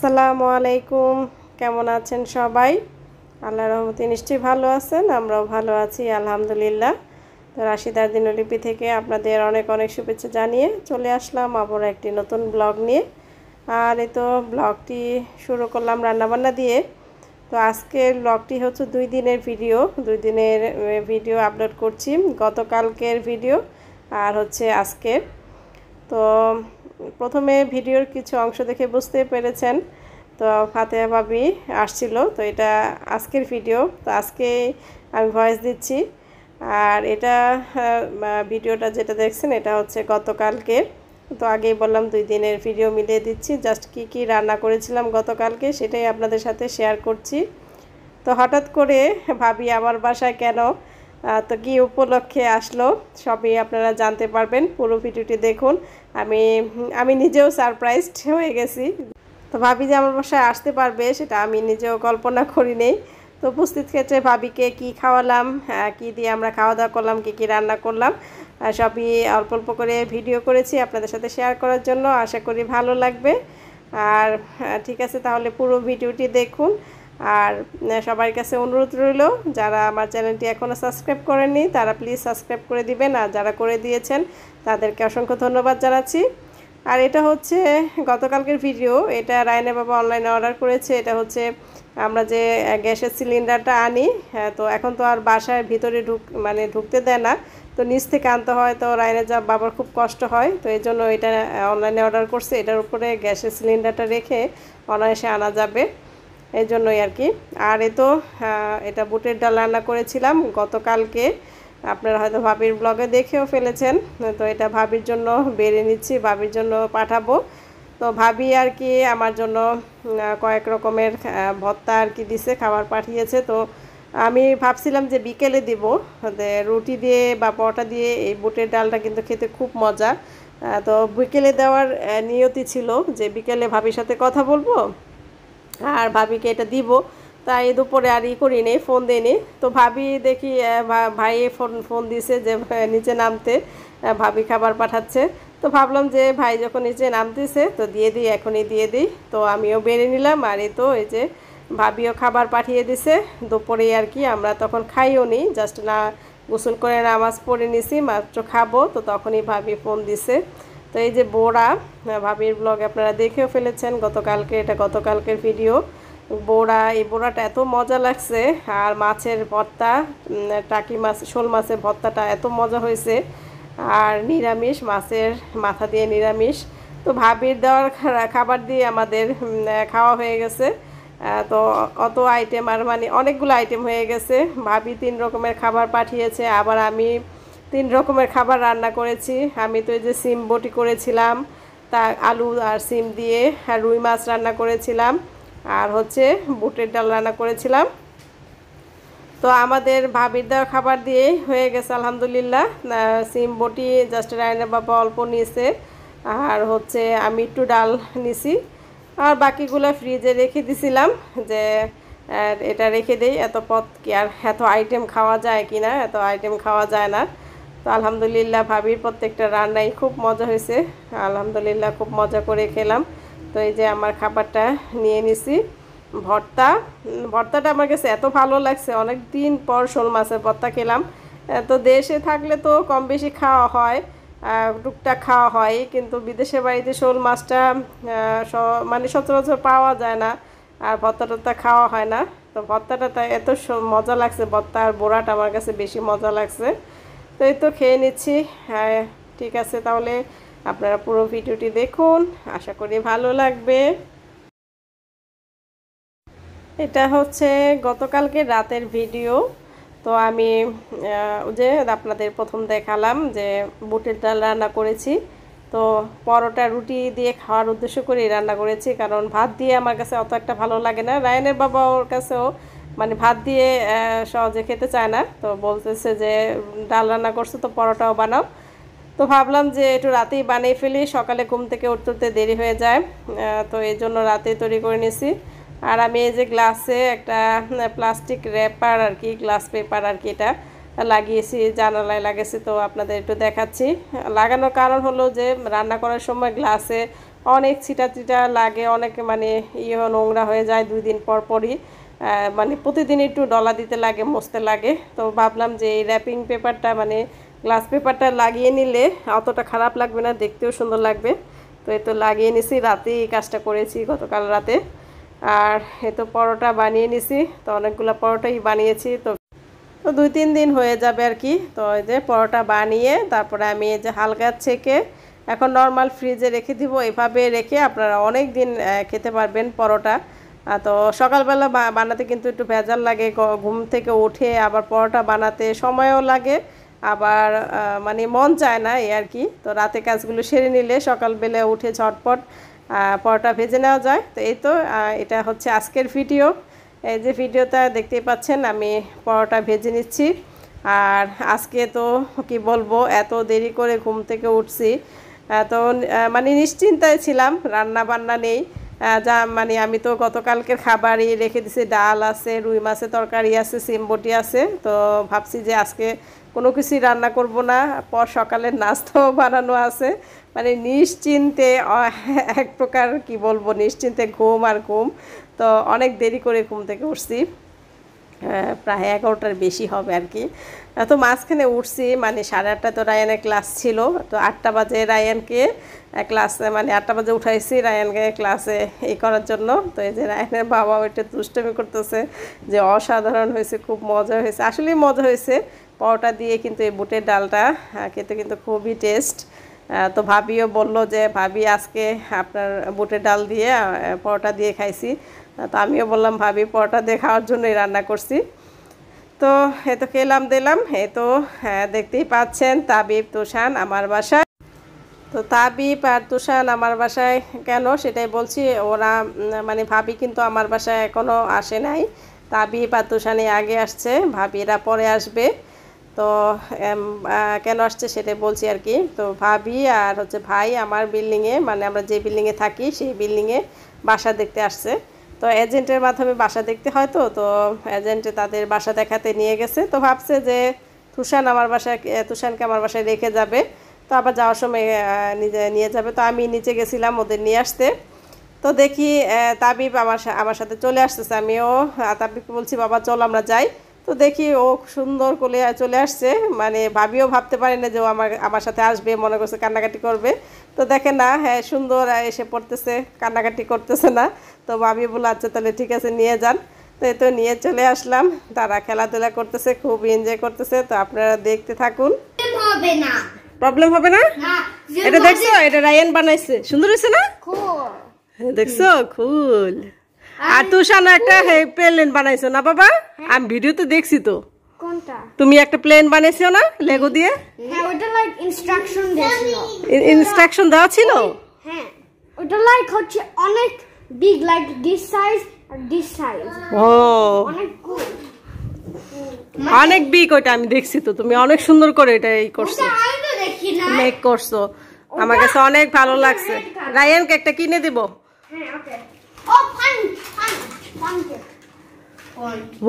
আসসালামু আলাইকুম। কেমন আছেন সবাই? আল্লাহ রহমতে নিশ্চয়ই ভালো আছেন, আমরাও ভালো আছি, আলহামদুলিল্লাহ। তো রাশিদার দিনলিপি থেকে আপনাদের অনেক অনেক শুভেচ্ছা জানিয়ে চলে আসলাম আবার একটি নতুন ব্লগ নিয়ে। আর এই তো ব্লগটি শুরু করলাম রান্নাবান্না দিয়ে। তো আজকের ব্লগটি হচ্ছে দুই দিনের ভিডিও, দুই দিনের ভিডিও আপলোড করছি, গতকালকের ভিডিও আর হচ্ছে আজকের। তো প্রথমে ভিডিওর কিছু অংশ দেখে বুঝতে পেরেছেন। তো ফাতেহা ভাবি আসছিল, তো এটা আজকের ভিডিও। তো আজকে আমি ভয়েস দিচ্ছি। আর এটা ভিডিওটা যেটা দেখছেন, এটা হচ্ছে গতকালকে। তো আগেই বললাম, দুই দিনের ভিডিও মিলিয়ে দিচ্ছি। জাস্ট কি কি রান্না করেছিলাম গতকালকে, সেটাই আপনাদের সাথে শেয়ার করছি। তো হঠাৎ করে ভাবি, আমার বাসায় কেন? তো কি উপলক্ষে আসলো, সবই আপনারা জানতে পারবেন। পুরো ভিডিওটি দেখুন। আমি আমি নিজেও সারপ্রাইজড হয়ে গেছি। তো ভাবি যে আমার বাসায় আসতে পারবে, সেটা আমি নিজেও কল্পনা করি নেই। তো উপস্থিত ক্ষেত্রে ভাবিকে কি খাওয়ালাম কি দিয়ে আমরা খাওয়া দাওয়া করলাম, কি কি রান্না করলাম সবই অল্প অল্প করে ভিডিও করেছি আপনাদের সাথে শেয়ার করার জন্য। আশা করি ভালো লাগবে। আর ঠিক আছে, তাহলে পুরো ভিডিওটি দেখুন। আর সবার কাছে অনুরোধ রইল, যারা আমার চ্যানেলটি এখনও সাবস্ক্রাইব করেননি, তারা প্লিজ সাবস্ক্রাইব করে দিবেন, আর যারা করে দিয়েছেন, তাদেরকে অসংখ্য ধন্যবাদ জানাচ্ছি। আর এটা হচ্ছে গতকালকের ভিডিও, এটা রায়না বাবা অনলাইনে অর্ডার করেছে, এটা হচ্ছে আমরা যে গ্যাসের সিলিন্ডারটা আনি হ্যাঁ তো এখন তো আর বাসায় ভিতরে ঢুক মানে ঢুকতে দেয় না, তো নিচ থেকে আনতে হয়, তো রায়না যা, বাবার খুব কষ্ট হয়, তো এই জন্য এটা অনলাইনে অর্ডার করছে, এটার উপরে গ্যাসের সিলিন্ডারটা রেখে অনায়াসে আনা যাবে। এই জন্যই আর কি। আর এ তো এটা বুটের ডাল রান্না করেছিলাম। গতকালকে আপনারা হয়তো ভাবির ব্লগে দেখেও ফেলেছেন। তো এটা ভাবির জন্য বেড়ে নিচ্ছি, ভাবির জন্য পাঠাবো। তো ভাবি আর কি আমার জন্য কয়েক রকমের ভত্তা আর কি দিছে, খাবার পাঠিয়েছে। তো আমি ভাবছিলাম যে বিকেলে দিব। রুটি দিয়ে বা পরোটা দিয়ে এই বুটের ডালটা কিন্তু খেতে খুব মজা। তো বিকেলে দেওয়ার নিয়তি ছিল যে বিকেলে ভাবির সাথে কথা বলব। আর ভাবিকে এটা দিব। তাই দুপুরে আর ই করি নেই, ফোন দিইনি তো ভাবি দেখি ভাই ফোন ফোন দিছে যে নিচে নামতে ভাবি খাবার পাঠাচ্ছে। তো ভাবলাম যে, ভাই যখন নিচে নামতেছে, তো দিয়ে দিই, এখনই দিয়ে দিই। তো আমিও বেড়ে নিলাম, আর তো এই যে, ভাবিও খাবার পাঠিয়ে দিছে। দুপুরে আর কি, আমরা তখন খাইও নি, জাস্ট না গোসল করে নামাজ পড়ে নিছি, মাত্র খাব। তো তখনই ভাবি ফোন দিছে। তো এই যে বোড়া ভাবির ব্লগ আপনারা দেখেও ফেলেছেন, গতকালকে, এটা গতকালকের ভিডিও বোড়া এই বোড়াটা এত মজা লাগছে, আর মাছের ভর্তা টাকি মাছ, শোল মাছের ভর্তাটা এত মজা হয়েছে। আর নিরামিষ, মাছের মাথা দিয়ে নিরামিষ। তো ভাবির দেওয়ার খাবার দিয়ে আমাদের খাওয়া হয়ে গেছে। তো অত আইটেম আর মানে অনেকগুলো আইটেম হয়ে গেছে। ভাবি তিন রকমের খাবার পাঠিয়েছে। আবার আমি তিন রকমের খাবার রান্না করেছি। আমি তো এই যে সিম বটি করেছিলাম, তা আলু আর সিম দিয়ে আর রুই মাছ রান্না করেছিলাম, আর হচ্ছে বুটের ডাল রান্না করেছিলাম। তো আমাদের ভাবির দেওয়া খাবার দিয়েই হয়ে গেছে আলহামদুলিল্লাহ। সিম বটি জাস্ট রায়না বাবা অল্প নিয়েছে, আর হচ্ছে আমি একটু ডাল নিছি। আর বাকিগুলো ফ্রিজে রেখে দিছিলাম যে এটা রেখে দেই, এত পথ কি আর এত আইটেম খাওয়া যায় কি না এত আইটেম খাওয়া যায় না। তো আলহামদুলিল্লাহ ভাবির প্রত্যেকটা রান্নাই খুব মজা হয়েছে। আলহামদুলিল্লাহ খুব মজা করে খেলাম। তো এই যে আমার খাবারটা নিয়ে নিছি। ভর্তা, ভর্তাটা আমার কাছে এত ভালো লাগছে। অনেক দিন পর শোল মাছের ভর্তা খেলাম। তো দেশে থাকলে তো কম বেশি খাওয়া হয় টুকটাক খাওয়া হয়, কিন্তু বিদেশের বাড়িতে শোল মাছটা মানে সচরাচর পাওয়া যায় না, আর ভর্তা টর্তা খাওয়া হয় না। তো ভর্তাটা এত মজা লাগছে। ভর্তা আর বোড়াটা আমার কাছে বেশি মজা লাগছে। তো এই তো খেয়ে নিচ্ছি। হ্যাঁ ঠিক আছে, তাহলে আপনারা পুরো ভিডিওটি দেখুন। আশা করি ভালো লাগবে। এটা হচ্ছে গতকালকে রাতের ভিডিও। তো আমি যে আপনাদের প্রথম দেখালাম যে বুটের ডাল রান্না করেছি। তো পরোটা রুটি দিয়ে খাওয়ার উদ্দেশ্য করে রান্না করেছি। কারণ ভাত দিয়ে আমার কাছে অত একটা ভালো লাগে না। রায়নের বাবা ওর কাছেও মানে ভাত দিয়ে সহজে খেতে চায় না। তো বলতেছে যে, ডাল রান্না করছ তো পরোটাও বানাও। তো ভাবলাম যে একটু রাতেই বানিয়ে ফেলি, সকালে ঘুম থেকে উঠতে দেরি হয়ে যায়। তো এই জন্য রাতেই তৈরি করে নিছি আর আমি এই যে গ্লাসে একটা প্লাস্টিক র্যাপার আর কি, গ্লাস পেপার আর কি এটা লাগিয়েছি, জানালায় লাগিয়েছি, তো আপনাদের একটু দেখাচ্ছি। লাগানোর কারণ হলো যে, রান্না করার সময় গ্লাসে অনেক ছিটা ছিটা লাগে, অনেক মানে ইয়ে নোংরা হয়ে যায় দুই দিন পর পরই। মানে প্রতিদিন একটু ডলা দিতে লাগে মুছতে লাগে। তো ভাবলাম যে এই র্যাপিং পেপারটা মানে গ্লাস পেপারটা লাগিয়ে নিলে অতটা খারাপ লাগবে না, দেখতেও সুন্দর লাগবে। তো এই তো লাগিয়ে নিছি, রাতেই এই কাজটা করেছি গতকাল রাতে। আর এ তো পরোটা বানিয়ে নিছি, তো অনেকগুলো পরোটাই বানিয়েছি। তো তো দুই তিন দিন হয়ে যাবে আর কি। তো এই যে পরোটা বানিয়ে, তারপরে আমি এই যে হালকা ছেঁকে এখন নর্মাল ফ্রিজে রেখে দিব। এভাবে রেখে আপনারা অনেক দিন খেতে পারবেন পরোটা। তো সকালবেলা বানাতে কিন্তু একটু ভেজাল লাগে। ঘুম থেকে উঠে আবার পরোটা বানাতে সময়ও লাগে। আবার মানে মন চায় না এই আর কি। তো রাতে কাজগুলো সেরে নিলে সকালবেলা উঠে ঝটপট পরোটা ভেজে নেওয়া যায়। তো এই তো এটা হচ্ছে আজকের ভিডিও। এই যে ভিডিওটা দেখতেই পাচ্ছেন, আমি পরোটা ভেজে নিচ্ছি। আর আজকে তো কি বলব, এত দেরি করে ঘুম থেকে উঠছি। তো মানে নিশ্চিন্তায় ছিলাম রান্না বান্না নেই। যা মানে আমি তো গতকালকের খাবারই রেখে দিছি। ডাল আছে, রুই মাছের তরকারি আছে সিমবটি আছে। তো ভাবছি যে আজকে কোনো কিছুই রান্না করব না। পর সকালের নাস্তাও বানানো আছে। মানে নিশ্চিন্তে এক প্রকার কি বলব, নিশ্চিন্তে ঘুম আর ঘুম। তো অনেক দেরি করে ঘুম থেকে উঠছি। প্রায় এগারোটার বেশি হবে আর কি। তো মাঝখানে উঠছি মানে সাড়ে আটটা তো রায়ানের ক্লাস ছিল। তো আটটা বাজে রায়ানকে ক্লাস মানে আটটা বাজে উঠাইছি রায়ানকে ক্লাসে এই করার জন্য। তো এই যে রায়ানের বাবা ওইটা দুষ্টমি করতেছে যে অসাধারণ হয়েছে, খুব মজা হয়েছে। আসলেই মজা হয়েছে, পরোটা দিয়ে কিন্তু এই বুটের ডালটা খেতে কিন্তু খুবই টেস্ট। তো ভাবিও বলল যে, ভাবি, আজকে আপনার বুটের ডাল দিয়ে পরোটা দিয়ে খাইছি। তো আমিও বললাম ভাবি পরোটা দিয়ে খাওয়ার জন্যই রান্না করছি। তো এ তো খেলাম দিলাম। এ তো হ্যাঁ, দেখতেই পাচ্ছেন তাবিব তুষান আমার বাসায়। তো তাবিব আর তুষান আমার বাসায় কেন সেটাই বলছি ওরা মানে ভাবি কিন্তু আমার বাসায় এখনও আসে নাই। তাবিব আর তুষানি আগে আসছে ভাবিরা পরে আসবে। তো কেন আসছে সেটাই বলছি আর কি। তো ভাবি আর হচ্ছে ভাই আমার বিল্ডিংয়ে মানে আমরা যে বিল্ডিংয়ে থাকি সেই বিল্ডিংয়ে বাসা দেখতে আসছে। তো এজেন্টের মাধ্যমে বাসা দেখতে হয় তো তো এজেন্টে তাদের বাসা দেখাতে নিয়ে গেছে। তো ভাবছে যে তুষান আমার বাসায় তুষানকে আমার বাসায় রেখে যাবে। তো আবার যাওয়ার সময় নিজে নিয়ে যাবে। তো আমি নিচে গেছিলাম ওদের নিয়ে আসতে। তো দেখি তাবিব আমার আমার সাথে চলে আসতেছে। আমিও তাবিবকে বলছি, বাবা, চল আমরা যাই। তো দেখি ও সুন্দর করে চলে আসছে। মানে ভাবিও ভাবতে পারে না যে ও আমার আমার সাথে আসবে মনে করছে কান্নাকাটি করবে। তো দেখে না হ্যাঁ সুন্দর এসে পড়তেছে কান্নাকাটি করতেছে না। তো ভাবি বলে আচ্ছা তাহলে ঠিক আছে নিয়ে যান। তো এ তো নিয়ে চলে আসলাম। তারা খেলাধুলা করতেছে খুব এনজয় করতেছে। তো আপনারা দেখতে থাকুন। হবে না। প্রবলেম হবে না? না এটা দেখছ? এটা রায়ান বানাইছে। সুন্দর হয়েছে না? হ্যাঁ, দেখছ? খুল আর তুষান একটা প্লেন বানাইছো না বাবা? আমি ভিডিওতে দেখছি তো। কোনটা? তুমি একটা প্লেন বানাইছো না লেগো দিয়ে? হ্যাঁ ওটা লাইক ইনস্ট্রাকশন দিয়েছিল। ইনস্ট্রাকশন দেওয়া ছিল? হ্যাঁ ওটা লাইক হচ্ছে অনেক বিগ লাইক দিস সাইজ আর দিস সাইজ ও। অনেক অনেক বিগ ওটা আমি দেখছি তো তুমি অনেক সুন্দর করে এটা এই করছ। আমি তো দেখি না। মেক করছ। আমার কাছে অনেক ভালো লাগছে। রায়ানকে একটা কিনে দিব। হ্যাঁ ওকে। ও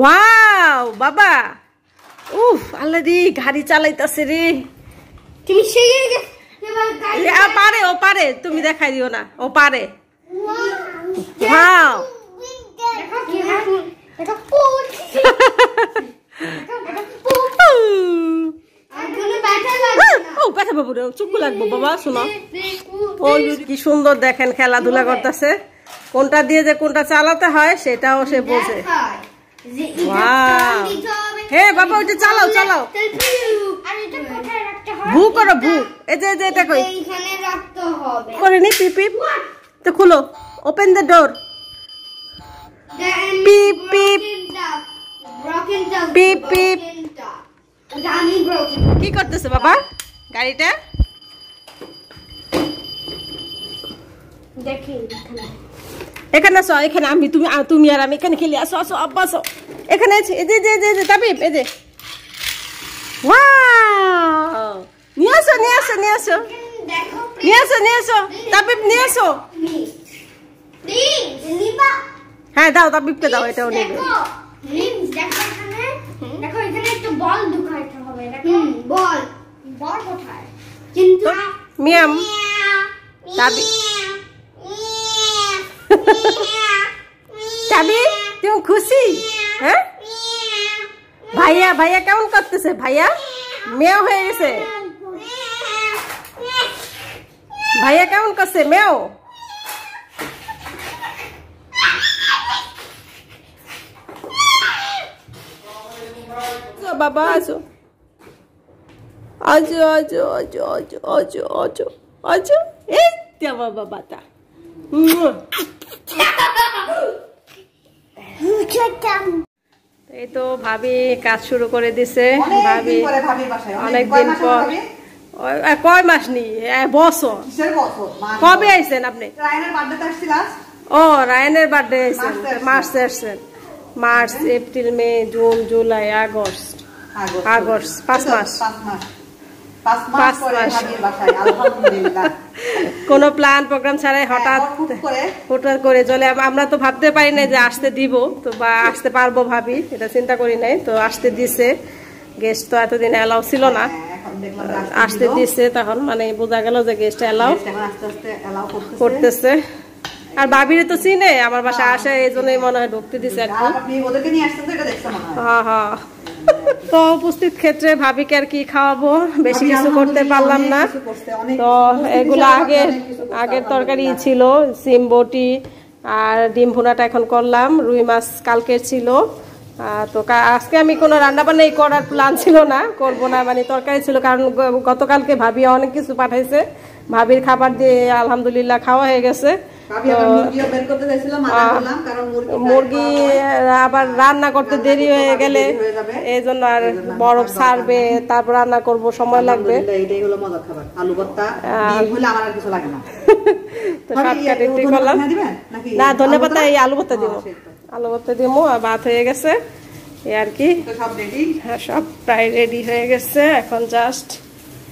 ওয়াও বাবা। উফ আল্লাহ রে গাড়ি চালাইতাছে রে। তুমি পারে ও পারে তুমি দেখাই দিও না ও পারে। ওয়াও ব্যথা বাবু রে চুপ লাগবো বাবা শোনো। ও কি সুন্দর দেখেন খেলাধুলা করতেছে। কোনটা দিয়ে যে কোনটা চালাতে হয় সেটাও সে বোঝে. হে বাবা ওইটা চালাও চালাও। আর এটা কোথায় রাখতে হয়? ভু করো ভু। এই যে এই যে এটা কই? এইখানে রাখতে হবে। করে নি পিপ পিপ। তো খুলো। Open the door duck. আমি broken. কি করতেছে বাবা? গাড়িটা? দেখি এখানে। আসো এখানে আমি তুমি তুমি আর আমি এখানে খেলি আসো আসো আব্বা আসো। এখানে আছে এই যে যে, যে, যে তাবিব এই যে। নিয়ে আসো নিয়ে আসো নিয়ে আসো। নিয়ে আসো নিয়ে আসো। তাবিব নিয়ে আসো। হ্যাঁ দাও তাবিবকে দাও এটাও নেবে দেখো এখানে একটা বল ঢুকাইতে হবে দেখো বল বল কোথায় কিন্তু মিয়াম তাবি চাবি? তুমি খুশি? হ্যাঁ? ভাইয়া ভাইয়া কেমন করতেছে? ভাইয়া? মেয়ে হয়ে গেছে। ভাইয়া কেমন করছে? মেয়েও? বাবা আসো আজো আজো আজো আজো আজো আজো আজো এই বাবা বাতা এই তো ভাবি কাজ শুরু করে দিছে ভাবি অনেকদিন পরে কয় মাস নি বছর কবে। আইছেন আপনি? ও রায়নের বার্থডে আইছেন মার্চে আসছেন। March April May June July August. August, পাঁচ মাস। কোনো প্ল্যান প্রোগ্রাম ছাড়াই হঠাৎ হ্যাঁ, করে। হঠাৎ করে চলে আমরা তো ভাবতে পারি নাই যে আসতে দিব তো বা আসতে পারব ভাবি এটা চিন্তা করি নাই তো আসতে দিছে। গেস্ট তো এতদিন অ্যালাউ ছিল না। হ্যাঁ, আসতে দিছে তখন মানে বোঝা গেল যে গেস্ট অ্যালাউ করতেছে। আর ভাবিরে তো চিনে আমার বাসা আসে এই জন্যই মনে হয় ঢুকতে দিছে হয়। হ্যাঁ হ্যাঁ। তো উপস্থিত ক্ষেত্রে ভাবিকে আর কি খাওয়াবো? বেশি কিছু করতে পারলাম না। তো এগুলো আগে আগের আগের তরকারি ছিল সিম বটি আর ডিম ভুনাটা এখন করলাম। রুই মাছ কালকের ছিল। তো আজকে আমি কোনো রান্না বান্না এই করার প্ল্যান ছিল না করব না মানে তরকারি ছিল কারণ গতকালকে ভাবি অনেক কিছু পাঠাইছে। ভাবির খাবার দিয়ে আলহামদুলিল্লাহ খাওয়া হয়ে গেছে। মুরগি আবার রান্না করতে দেরি হয়ে গেলে। এই জন্য আর বরফ ছাড়বে তারপর রান্না করব সময় লাগবে। না। ধন্যবাদ এই আলু ভর্তা দিব। আলু ভর্তা দিব আর ভাত হয়ে গেছে। এই আর কি? সব হ্যাঁ সব প্রায় রেডি হয়ে গেছে। এখন জাস্ট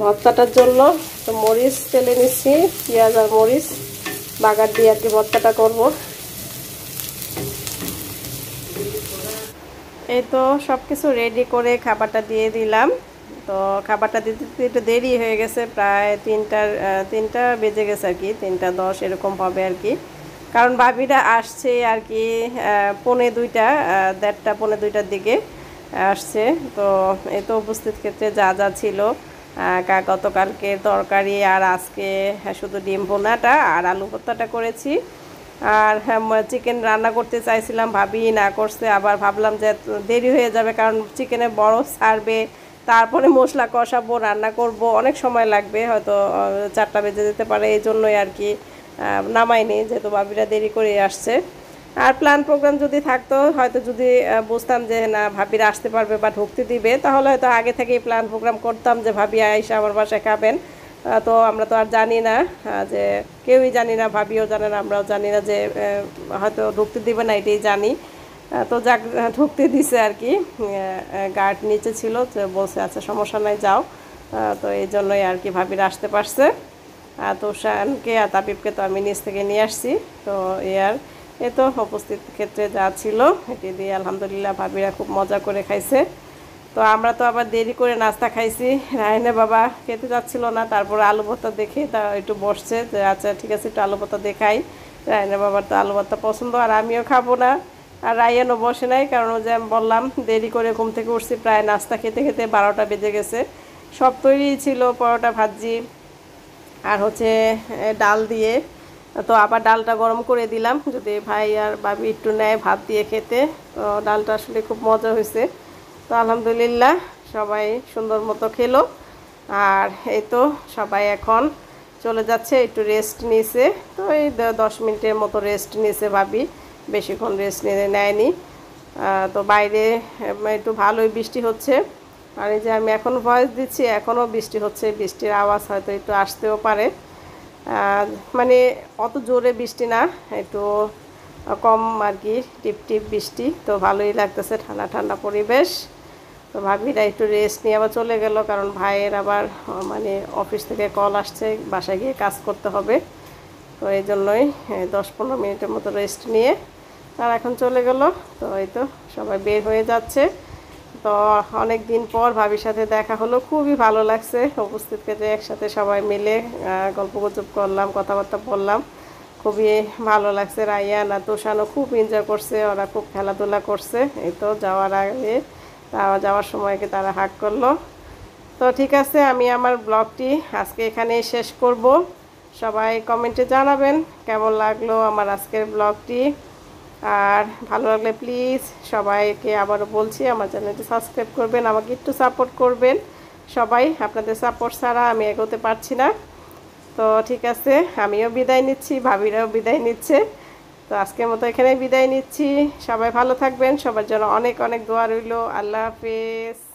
ভর্তাটার জন্য তো মরিচ তেলে নিচ্ছি পেঁয়াজ আর মরিচ। বাগার দিয়ে আর কি ভর্তাটা করব। এই তো সব কিছু রেডি করে খাবারটা দিয়ে দিলাম। তো খাবারটা দিতে দিতে একটু দেরি হয়ে গেছে প্রায় তিনটার তিনটা বেজে গেছে আর কি তিনটা দশ এরকম হবে আর কি। কারণ ভাবিরা আসছে আর কি পনে দুইটা দেড়টা পনে দুইটার দিকে আসছে। তো এই তো উপস্থিত ক্ষেত্রে যা যা ছিল গতকালকে তরকারি আর আজকে হ্যাঁ, শুধু ডিম ভোনাটা আর আলু ভর্তাটা করেছি। আর চিকেন রান্না করতে চাইছিলাম ভাবি না করছে। আবার ভাবলাম যে দেরি হয়ে যাবে কারণ চিকেনে বড় ছাড়বে তারপরে মশলা কষাবো রান্না করব অনেক সময় লাগবে হয়তো চারটা বেজে যেতে পারে এই জন্যই আর কি। নামাইনি যেহেতু ভাবিরা দেরি করে আসছে। আর প্ল্যান প্রোগ্রাম যদি থাকতো, হয়তো যদি বুঝতাম যে না, ভাবিরা আসতে পারবে বা ঢুকতে দিবে, তাহলে হয়তো আগে থেকেই প্ল্যান প্রোগ্রাম করতাম যে ভাবি আইসা আমার বাসায় খাবেন। তো আমরা তো আর জানি না যে কেউই জানি না, ভাবিও জানে না, আমরাও জানি না যে হয়তো ঢুকতে দিবে না, এটাই জানি। তো যাক ঢুকতে দিছে আর কি। গার্ড নিচে ছিল, তো বলছে আচ্ছা সমস্যা নাই, যাও। তো এই জন্যই আর কি ভাবিরা আসতে পারছে। আর তো শানকে আর তাপিবকে তো আমি নিচ থেকে নিয়ে আসছি। তো এই আর এ তো উপস্থিত ক্ষেত্রে যা ছিল, এটি দিয়ে আলহামদুলিল্লাহ ভাবিরা খুব মজা করে খাইছে। তো আমরা তো আবার দেরি করে নাস্তা খাইছি। রায়নে বাবা খেতে যাচ্ছিল না, তারপর আলু ভর্তা দেখে তা একটু বসছে যে আচ্ছা ঠিক আছে, একটু আলু ভর্তা দেখাই। রায়নে বাবার তো আলু ভর্তা পছন্দ, আর আমিও খাব না। আর রায়ানও বসে নাই, কারণ যে আমি বললাম, দেরি করে ঘুম থেকে উঠছি, প্রায় নাস্তা খেতে খেতে বারোটা বেজে গেছে। সব তৈরি ছিল, পরোটা ভাজি আর হচ্ছে ডাল দিয়ে। তো আবার ডালটা গরম করে দিলাম। যদি ভাই আর বাবি একটু নেয় ভাত দিয়ে খেতে, তো ডালটা আসলে খুব মজা হয়েছে। তো আলহামদুলিল্লাহ, সবাই সুন্দর মতো খেলো। আর এই তো সবাই এখন চলে যাচ্ছে, একটু রেস্ট নিয়েছে তো এই দশ মিনিটের মতো রেস্ট নিয়েছে ভাবি। বেশিক্ষণ রেস্ট নিয়ে নেয়নি। তো বাইরে একটু ভালোই বৃষ্টি হচ্ছে। আর এই যে আমি এখন ভয়েস দিচ্ছি এখনও বৃষ্টি হচ্ছে, বৃষ্টির আওয়াজ হয়তো একটু আসতেও পারে। মানে অত জোরে বৃষ্টি না, একটু কম আর কি, টিপ টিপ বৃষ্টি। তো ভালোই লাগতেছে ঠান্ডা ঠান্ডা পরিবেশ। তো ভাবিরা একটু রেস্ট নিয়ে আবার চলে গেল, কারণ ভাইয়ের আবার মানে অফিস থেকে কল আসছে, বাসায় গিয়ে কাজ করতে হবে। তো এই জন্যই দশ পনেরো মিনিটের মতো রেস্ট নিয়ে আর এখন চলে গেল। তো এই তো সবাই বের হয়ে যাচ্ছে। তো অনেক দিন পর ভাবির সাথে দেখা হলো, খুবই ভালো লাগছে। উপস্থিত থেকে একসাথে সবাই মিলে গল্প গুজব করলাম, কথাবার্তা বললাম, খুবই ভালো লাগছে। রায়ান আর তোষানও খুব এনজয় করছে, ওরা খুব খেলাধুলা করছে। এই তো যাওয়ার আগে যাওয়ার সময়কে তারা হাক করল। তো ঠিক আছে, আমি আমার ব্লগটি আজকে এখানেই শেষ করব। সবাই কমেন্টে জানাবেন কেমন লাগল আমার আজকের ব্লগটি। আর ভালো লাগলে প্লিজ সবাইকে আবারও বলছি, আমার চ্যানেলটি সাবস্ক্রাইব করবেন, আমাকে একটু সাপোর্ট করবেন। সবাই আপনাদের সাপোর্ট ছাড়া আমি এগোতে পারছি না। তো ঠিক আছে, আমিও বিদায় নিচ্ছি, ভাবিরাও বিদায় নিচ্ছে। তো আজকের মতো এখানেই বিদায় নিচ্ছি। সবাই ভালো থাকবেন, সবার জন্য অনেক অনেক দোয়া রইল। আল্লাহ হাফেজ।